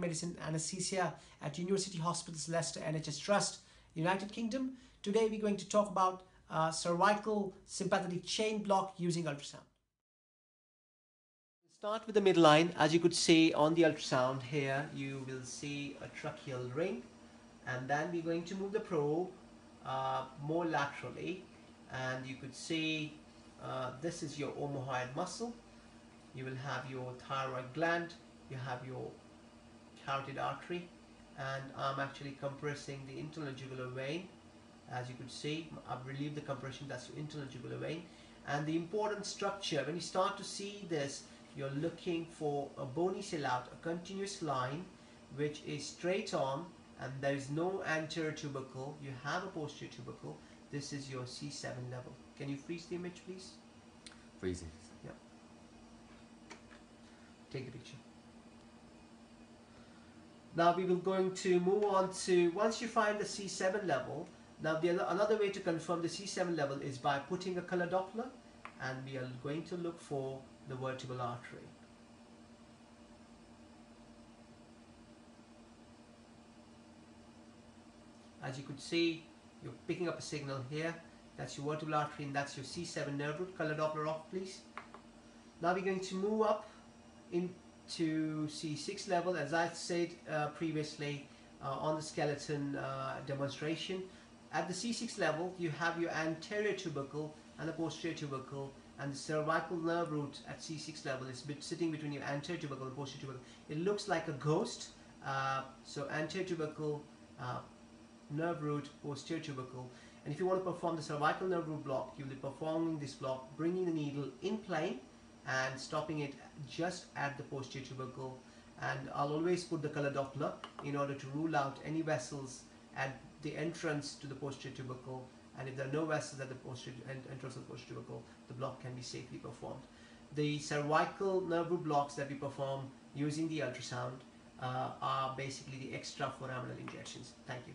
Medicine Anesthesia at University Hospitals Leicester NHS Trust, United Kingdom. Today we're going to talk about uh, cervical sympathetic chain block using ultrasound. Start with the midline. As you could see on the ultrasound here, you will see a tracheal ring and then we're going to move the probe uh, more laterally and you could see uh, this is your omohyoid muscle. You will have your thyroid gland, you have your carotid artery and I'm actually compressing the internal jugular vein. As you could see I've relieved the compression that's your internal jugular vein. And the important structure when you start to see this you're looking for a bony sellout a continuous line which is straight on and there is no anterior tubercle. You have a posterior tubercle. This is your C7 level. Can you freeze the image please? Freezing yeah. Take the picture now we will going to move on to, once you find the C7 level, now the another way to confirm the C7 level is by putting a color Doppler and we are going to look for the vertebral artery. As you could see, you're picking up a signal here. That's your vertebral artery and that's your C7 nerve root. Color Doppler off, please. Now we're going to move up in to C6 level as I said uh, previously uh, on the skeleton uh, demonstration. At the C6 level you have your anterior tubercle and the posterior tubercle and the cervical nerve root at C6 level is sitting between your anterior tubercle and posterior tubercle. It looks like a ghost. Uh, so anterior tubercle, uh, nerve root, posterior tubercle. And if you want to perform the cervical nerve root block, you'll be performing this block, bringing the needle in plane and stopping it just at the posterior tubercle and I'll always put the color Doppler in order to rule out any vessels at the entrance to the posterior tubercle and if there are no vessels at the posterior entrance of the posterior tubercle the block can be safely performed. The cervical nerve root blocks that we perform using the ultrasound uh, are basically the extra foraminal injections. Thank you.